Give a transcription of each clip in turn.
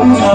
Oh, my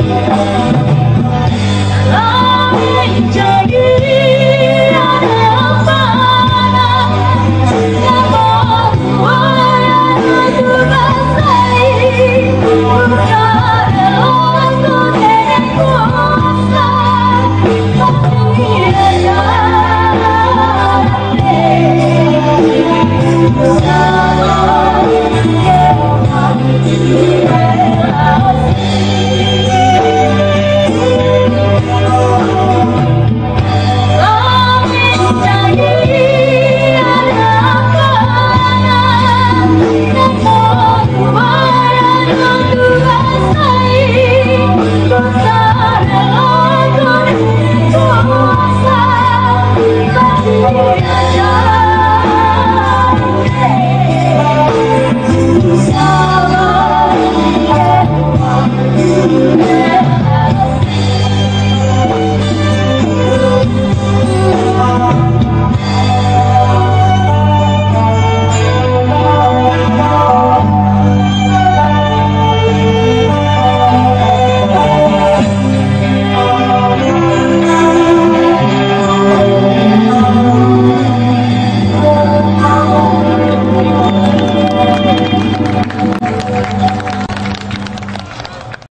Thank.